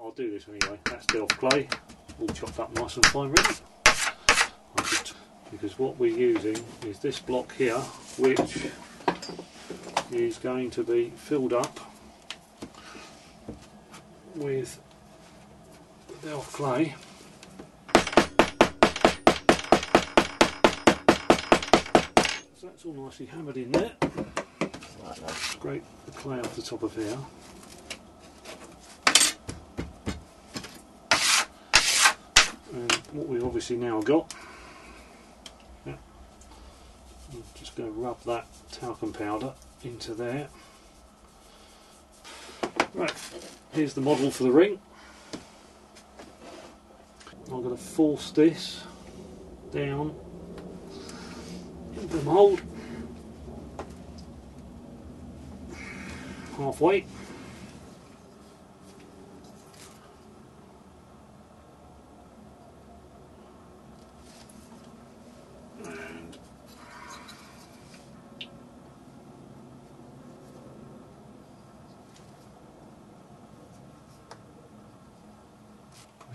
I'll do this anyway. That's Delft clay, all chopped up nice and fine ready. Just- because what we're using is this block here, which is going to be filled up with the Delft clay. So that's all nicely hammered in there. Scrape the clay off the top of here. And what we've obviously now got, yeah, I'm just going to rub that talcum powder into there. Right, here's the model for the ring. I'm going to force this down into the mould halfway.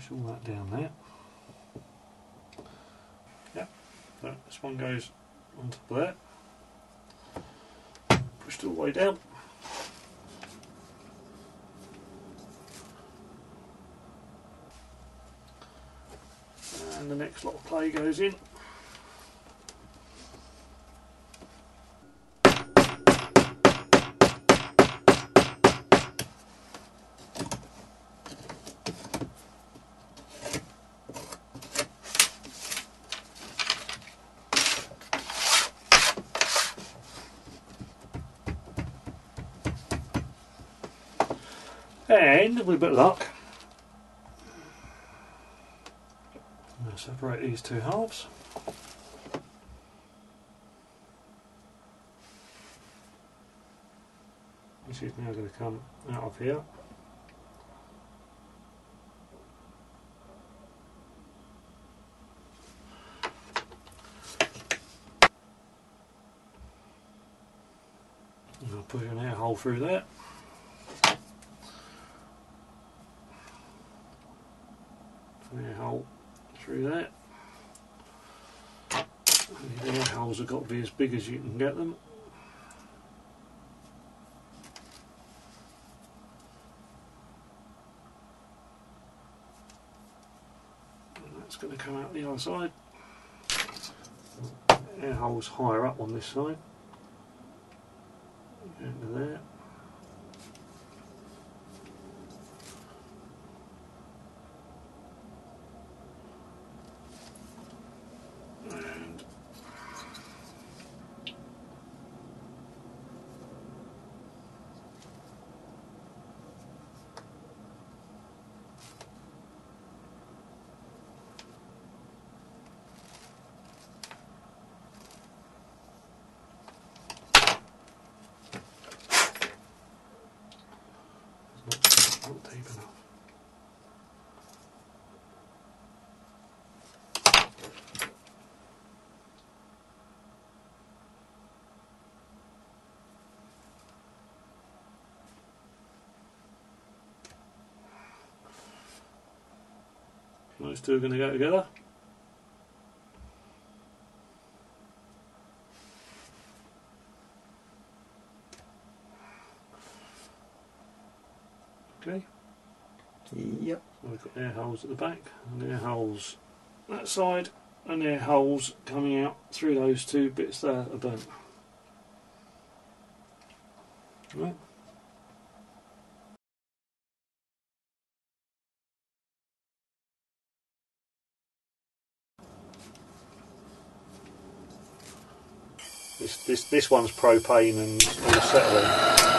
Push all that down there. Yep, this one goes on top of that. Pushed all the way down. and the next lot of clay goes in. And with a bit of luck, I'm going to separate these two halves. This is now going to come out of here. Going to put an air hole through there. An air hole through that. The air holes have got to be as big as you can get them. And that's going to come out the other side. Air holes higher up on this side. Into there. And Not deep enough. Those two are going to go together. Okay, Yep. so we've got air holes at the back and air holes that side and air holes coming out through those two bits there are burnt. Right. This this this one's propane and acetylene.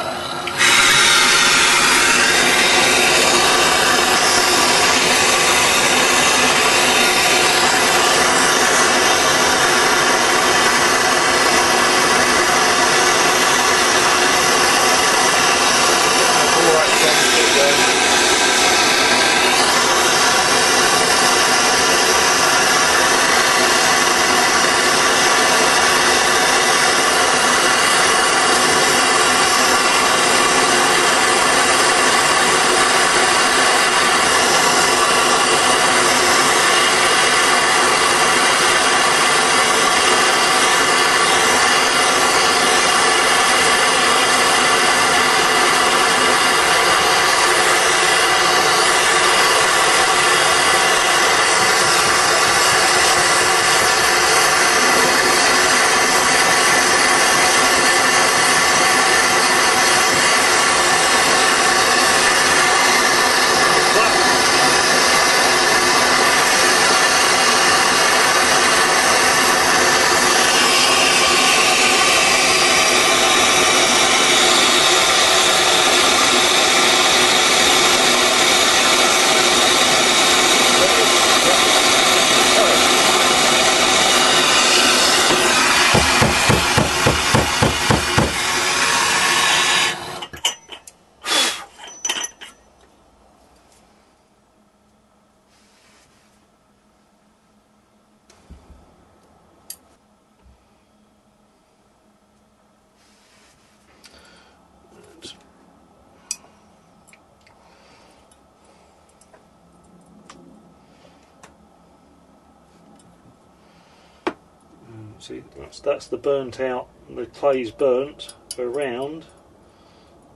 See, that's, that's the burnt out, the clay's burnt around.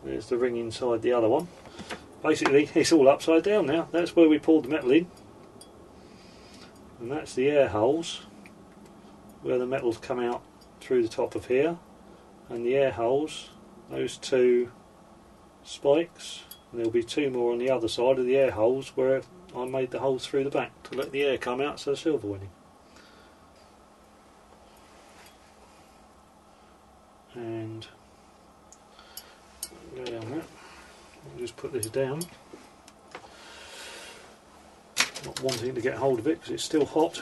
There's the ring inside the other one. Basically, it's all upside down now. That's where we poured the metal in. And that's the air holes where the metals come out through the top of here. And the air holes, those two spikes. And there'll be two more on the other side of the air holes where I made the holes through the back to let the air come out so the silver went in. And go down. I'll just put this down. Not wanting to get hold of it because it's still hot.